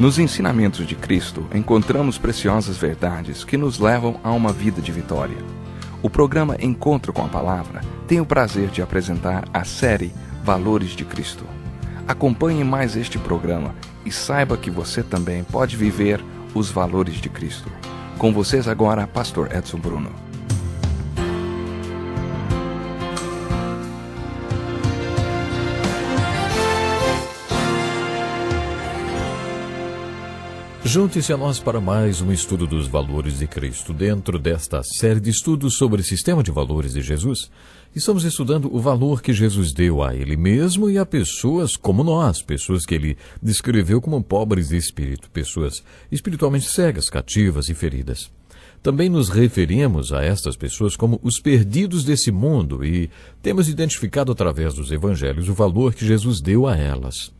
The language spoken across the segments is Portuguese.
Nos ensinamentos de Cristo, encontramos preciosas verdades que nos levam a uma vida de vitória. O programa Encontro com a Palavra tem o prazer de apresentar a série Valores de Cristo. Acompanhe mais este programa e saiba que você também pode viver os valores de Cristo. Com vocês agora, Pastor Edson Bruno. Junte-se a nós para mais um estudo dos valores de Cristo. Dentro desta série de estudos sobre o sistema de valores de Jesus, estamos estudando o valor que Jesus deu a Ele mesmo e a pessoas como nós, pessoas que Ele descreveu como pobres de espírito, pessoas espiritualmente cegas, cativas e feridas. Também nos referimos a estas pessoas como os perdidos desse mundo e temos identificado através dos evangelhos o valor que Jesus deu a elas.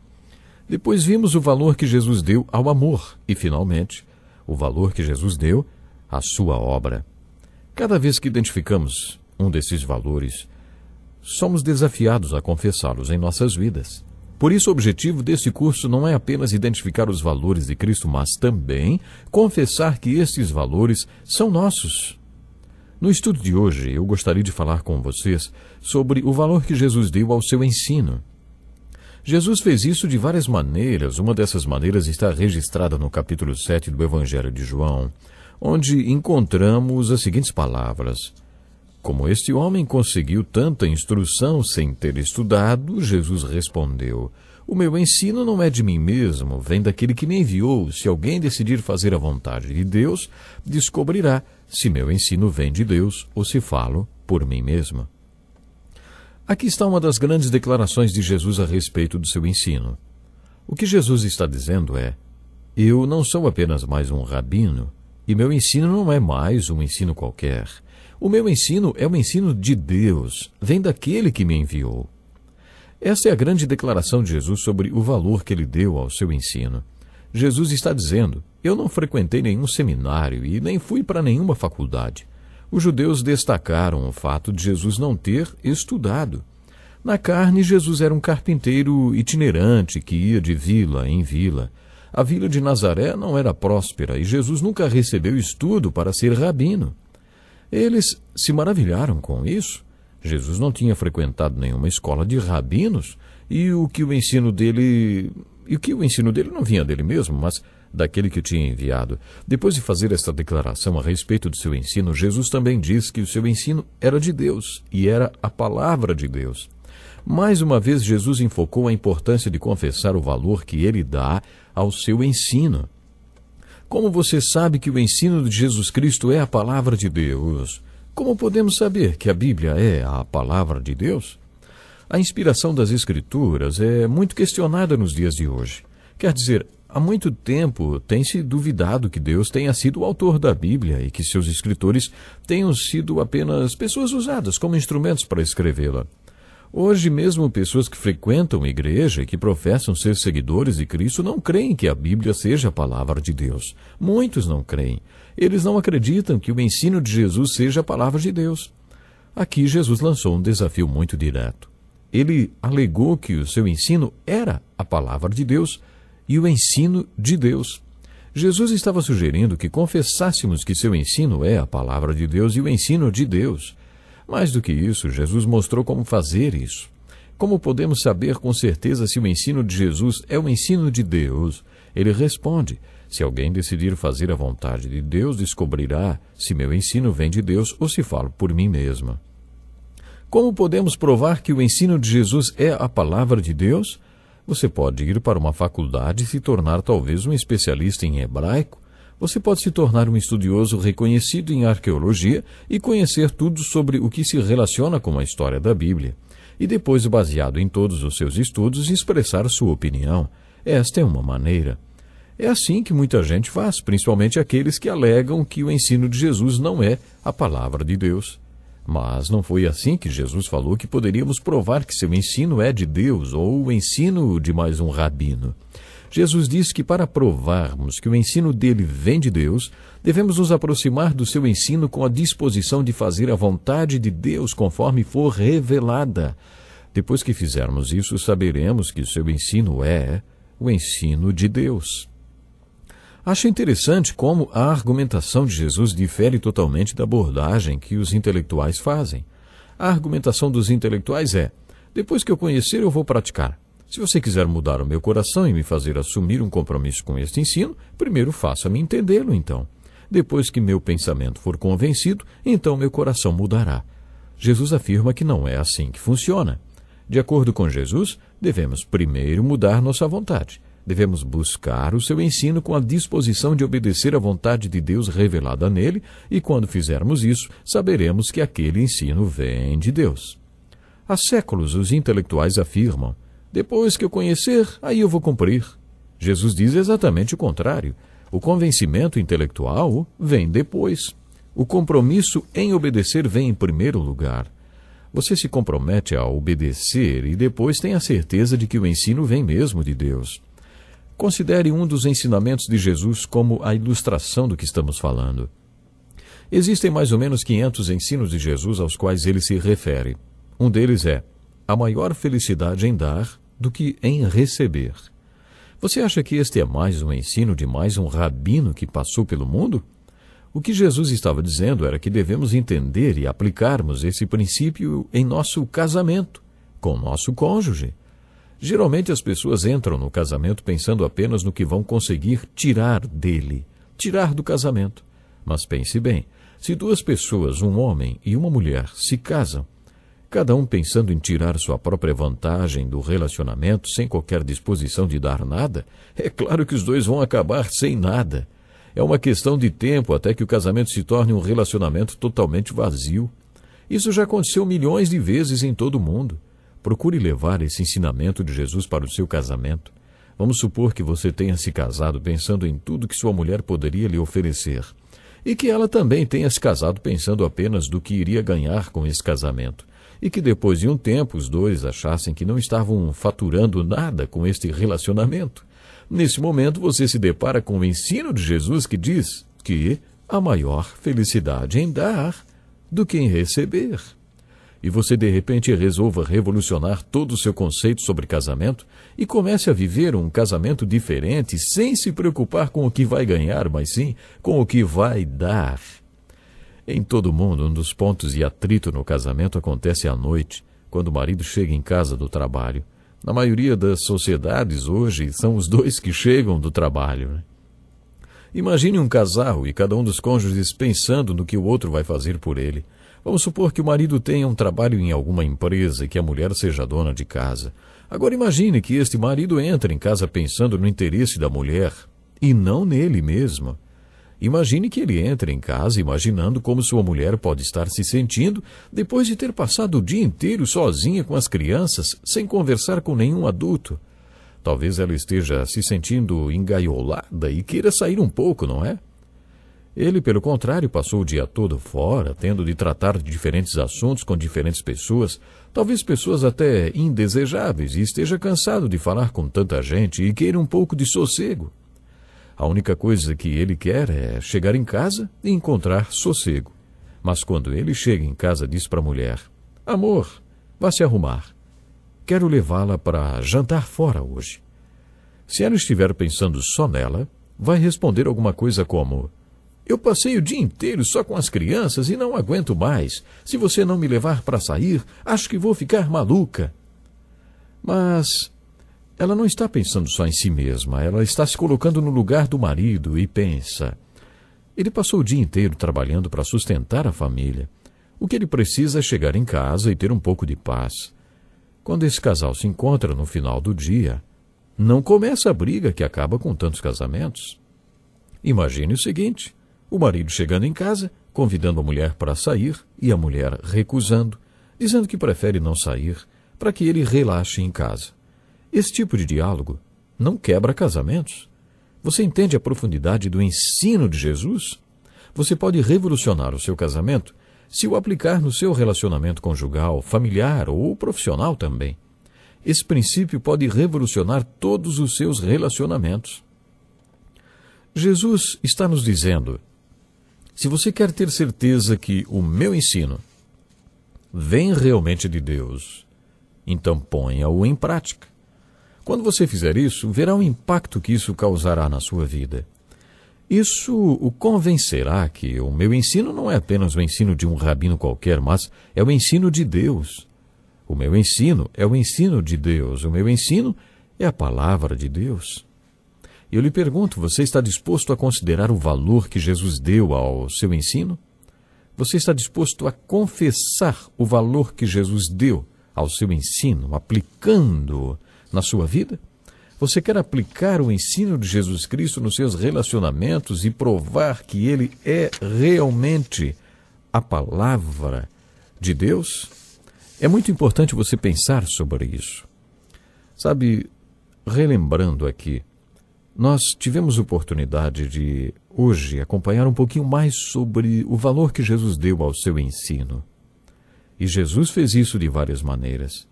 Depois vimos o valor que Jesus deu ao amor e, finalmente, o valor que Jesus deu à sua obra. Cada vez que identificamos um desses valores, somos desafiados a confessá-los em nossas vidas. Por isso, o objetivo desse curso não é apenas identificar os valores de Cristo, mas também confessar que estes valores são nossos. No estudo de hoje, eu gostaria de falar com vocês sobre o valor que Jesus deu ao seu ensino. Jesus fez isso de várias maneiras. Uma dessas maneiras está registrada no capítulo 7 do Evangelho de João, onde encontramos as seguintes palavras: Como este homem conseguiu tanta instrução sem ter estudado, Jesus respondeu: O meu ensino não é de mim mesmo, vem daquele que me enviou. Se alguém decidir fazer a vontade de Deus, descobrirá se meu ensino vem de Deus ou se falo por mim mesmo. Aqui está uma das grandes declarações de Jesus a respeito do seu ensino. O que Jesus está dizendo é: Eu não sou apenas mais um rabino, e meu ensino não é mais um ensino qualquer. O meu ensino é o ensino de Deus, vem daquele que me enviou. Essa é a grande declaração de Jesus sobre o valor que ele deu ao seu ensino. Jesus está dizendo: Eu não frequentei nenhum seminário e nem fui para nenhuma faculdade. Os judeus destacaram o fato de Jesus não ter estudado. Na carne, Jesus era um carpinteiro itinerante que ia de vila em vila. A vila de Nazaré não era próspera e Jesus nunca recebeu estudo para ser rabino. Eles se maravilharam com isso. Jesus não tinha frequentado nenhuma escola de rabinos e o que o ensino dele e o que o ensino dele não vinha dele mesmo, mas daquele que o tinha enviado. Depois de fazer esta declaração a respeito do seu ensino, Jesus também diz que o seu ensino era de Deus e era a palavra de Deus. Mais uma vez, Jesus enfocou a importância de confessar o valor que ele dá ao seu ensino. Como você sabe que o ensino de Jesus Cristo é a palavra de Deus? Como podemos saber que a Bíblia é a palavra de Deus? A inspiração das Escrituras é muito questionada nos dias de hoje. Quer dizer, Há muito tempo tem-se duvidado que Deus tenha sido o autor da Bíblia e que seus escritores tenham sido apenas pessoas usadas como instrumentos para escrevê-la. Hoje mesmo, pessoas que frequentam a igreja e que professam ser seguidores de Cristo não creem que a Bíblia seja a palavra de Deus. Muitos não creem. Eles não acreditam que o ensino de Jesus seja a palavra de Deus. Aqui Jesus lançou um desafio muito direto. Ele alegou que o seu ensino era a palavra de Deus e o ensino de Deus. Jesus estava sugerindo que confessássemos que seu ensino é a palavra de Deus e o ensino de Deus. Mais do que isso, Jesus mostrou como fazer isso. Como podemos saber com certeza se o ensino de Jesus é o ensino de Deus? Ele responde: Se alguém decidir fazer a vontade de Deus, descobrirá se meu ensino vem de Deus ou se falo por mim mesma. Como podemos provar que o ensino de Jesus é a palavra de Deus? Você pode ir para uma faculdade e se tornar talvez um especialista em hebraico. Você pode se tornar um estudioso reconhecido em arqueologia e conhecer tudo sobre o que se relaciona com a história da Bíblia. E depois, baseado em todos os seus estudos, expressar sua opinião. Esta é uma maneira. É assim que muita gente faz, principalmente aqueles que alegam que o ensino de Jesus não é a palavra de Deus. Mas não foi assim que Jesus falou que poderíamos provar que seu ensino é de Deus ou o ensino de mais um rabino. Jesus disse que para provarmos que o ensino dele vem de Deus, devemos nos aproximar do seu ensino com a disposição de fazer a vontade de Deus conforme for revelada. Depois que fizermos isso, saberemos que o seu ensino é o ensino de Deus. Acho interessante como a argumentação de Jesus difere totalmente da abordagem que os intelectuais fazem. A argumentação dos intelectuais é: depois que eu conhecer, eu vou praticar. Se você quiser mudar o meu coração e me fazer assumir um compromisso com este ensino, primeiro faça-me entendê-lo, então. Depois que meu pensamento for convencido, então meu coração mudará. Jesus afirma que não é assim que funciona. De acordo com Jesus, devemos primeiro mudar nossa vontade. Devemos buscar o seu ensino com a disposição de obedecer à vontade de Deus revelada nele, e quando fizermos isso, saberemos que aquele ensino vem de Deus. Há séculos os intelectuais afirmam: depois que eu conhecer, aí eu vou cumprir. Jesus diz exatamente o contrário. O convencimento intelectual vem depois. O compromisso em obedecer vem em primeiro lugar. Você se compromete a obedecer e depois tem a certeza de que o ensino vem mesmo de Deus. Considere um dos ensinamentos de Jesus como a ilustração do que estamos falando. Existem mais ou menos 500 ensinos de Jesus aos quais ele se refere. Um deles é: a maior felicidade em dar do que em receber. Você acha que este é mais um ensino de mais um rabino que passou pelo mundo? O que Jesus estava dizendo era que devemos entender e aplicarmos esse princípio em nosso casamento, com nosso cônjuge. Geralmente as pessoas entram no casamento pensando apenas no que vão conseguir tirar dele, tirar do casamento. Mas pense bem: se duas pessoas, um homem e uma mulher, se casam, cada um pensando em tirar sua própria vantagem do relacionamento sem qualquer disposição de dar nada, é claro que os dois vão acabar sem nada. É uma questão de tempo até que o casamento se torne um relacionamento totalmente vazio. Isso já aconteceu milhões de vezes em todo o mundo. Procure levar esse ensinamento de Jesus para o seu casamento. Vamos supor que você tenha se casado pensando em tudo que sua mulher poderia lhe oferecer. E que ela também tenha se casado pensando apenas do que iria ganhar com esse casamento. E que depois de um tempo os dois achassem que não estavam faturando nada com este relacionamento. Nesse momento você se depara com o ensino de Jesus que diz que a maior felicidade em dar do que em receber e você de repente resolva revolucionar todo o seu conceito sobre casamento e comece a viver um casamento diferente sem se preocupar com o que vai ganhar, mas sim com o que vai dar. Em todo mundo, um dos pontos de atrito no casamento acontece à noite, quando o marido chega em casa do trabalho. Na maioria das sociedades hoje, são os dois que chegam do trabalho. Né? Imagine um casal e cada um dos cônjuges pensando no que o outro vai fazer por ele. Vamos supor que o marido tenha um trabalho em alguma empresa e que a mulher seja dona de casa. Agora imagine que este marido entra em casa pensando no interesse da mulher e não nele mesmo. Imagine que ele entre em casa imaginando como sua mulher pode estar se sentindo depois de ter passado o dia inteiro sozinha com as crianças, sem conversar com nenhum adulto. Talvez ela esteja se sentindo engaiolada e queira sair um pouco, não é? Ele, pelo contrário, passou o dia todo fora, tendo de tratar de diferentes assuntos com diferentes pessoas, talvez pessoas até indesejáveis, e esteja cansado de falar com tanta gente e queira um pouco de sossego. A única coisa que ele quer é chegar em casa e encontrar sossego. Mas quando ele chega em casa, diz para a mulher: Amor, vá se arrumar. Quero levá-la para jantar fora hoje. Se ela estiver pensando só nela, vai responder alguma coisa como: eu passei o dia inteiro só com as crianças e não aguento mais. Se você não me levar para sair, acho que vou ficar maluca. Mas ela não está pensando só em si mesma, ela está se colocando no lugar do marido e pensa. Ele passou o dia inteiro trabalhando para sustentar a família. O que ele precisa é chegar em casa e ter um pouco de paz. Quando esse casal se encontra no final do dia, não começa a briga que acaba com tantos casamentos. Imagine o seguinte: o marido chegando em casa, convidando a mulher para sair e a mulher recusando, dizendo que prefere não sair para que ele relaxe em casa. Esse tipo de diálogo não quebra casamentos. Você entende a profundidade do ensino de Jesus? Você pode revolucionar o seu casamento se o aplicar no seu relacionamento conjugal, familiar ou profissional também. Esse princípio pode revolucionar todos os seus relacionamentos. Jesus está nos dizendo se você quer ter certeza que o meu ensino vem realmente de Deus, então ponha-o em prática. Quando você fizer isso, verá o impacto que isso causará na sua vida. Isso o convencerá que o meu ensino não é apenas o ensino de um rabino qualquer, mas é o ensino de Deus. O meu ensino é o ensino de Deus. O meu ensino é a palavra de Deus. Eu lhe pergunto: você está disposto a considerar o valor que Jesus deu ao seu ensino? Você está disposto a confessar o valor que Jesus deu ao seu ensino, aplicando na sua vida? Você quer aplicar o ensino de Jesus Cristo nos seus relacionamentos e provar que ele é realmente a palavra de Deus? É muito importante você pensar sobre isso. Sabe, relembrando aqui, nós tivemos oportunidade de hoje acompanhar um pouquinho mais sobre o valor que Jesus deu ao seu ensino. E Jesus fez isso de várias maneiras.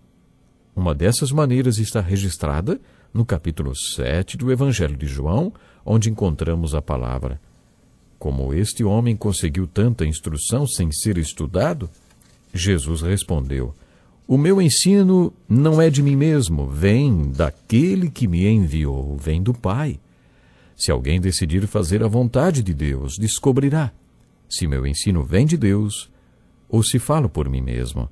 Uma dessas maneiras está registrada no capítulo 7 do Evangelho de João, onde encontramos a palavra: Como este homem conseguiu tanta instrução sem ser estudado? Jesus respondeu: O meu ensino não é de mim mesmo, vem daquele que me enviou, vem do Pai. Se alguém decidir fazer a vontade de Deus, descobrirá se meu ensino vem de Deus ou se falo por mim mesmo.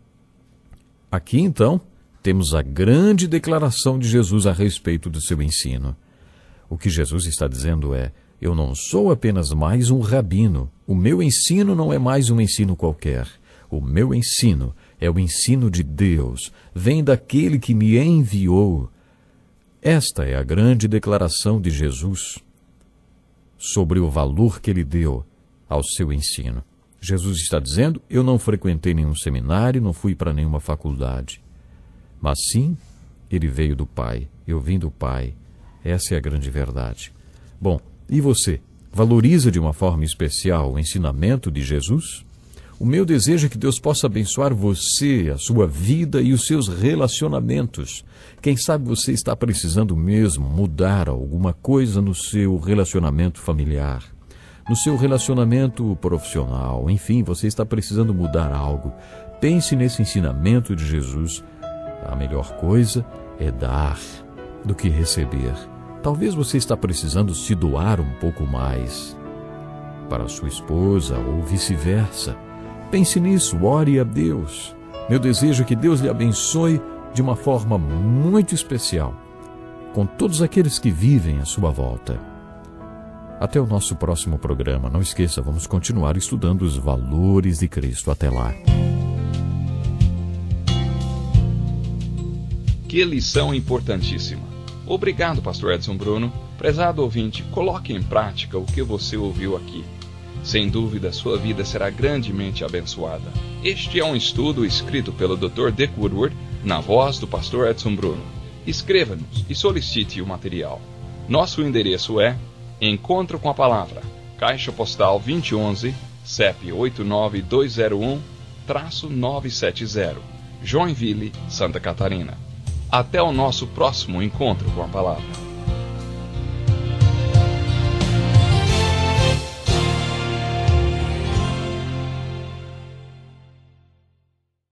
Aqui então temos a grande declaração de Jesus a respeito do seu ensino. O que Jesus está dizendo é: eu não sou apenas mais um rabino. O meu ensino não é mais um ensino qualquer. O meu ensino é o ensino de Deus, vem daquele que me enviou. Esta é a grande declaração de Jesus sobre o valor que ele deu ao seu ensino. Jesus está dizendo: Eu não frequentei nenhum seminário, não fui para nenhuma faculdade. Mas sim, ele veio do Pai, eu vim do Pai. Essa é a grande verdade. Bom, e você? Valoriza de uma forma especial o ensinamento de Jesus? O meu desejo é que Deus possa abençoar você, a sua vida e os seus relacionamentos. Quem sabe você está precisando mesmo mudar alguma coisa no seu relacionamento familiar, no seu relacionamento profissional, enfim, você está precisando mudar algo. Pense nesse ensinamento de Jesus a melhor coisa é dar do que receber. Talvez você está precisando se doar um pouco mais para sua esposa ou vice-versa. Pense nisso, ore a Deus. Meu desejo é que Deus lhe abençoe de uma forma muito especial com todos aqueles que vivem à sua volta. Até o nosso próximo programa. Não esqueça, vamos continuar estudando os valores de Cristo. Até lá. Que lição importantíssima. Obrigado, Pastor Edson Bruno. Prezado ouvinte, coloque em prática o que você ouviu aqui. Sem dúvida, sua vida será grandemente abençoada. Este é um estudo escrito pelo Dr. Dick Woodward, na voz do Pastor Edson Bruno. Escreva-nos e solicite o material. Nosso endereço é Encontro com a Palavra, Caixa Postal 2011, CEP 89201-970, Joinville, Santa Catarina. Até o nosso próximo encontro com a palavra.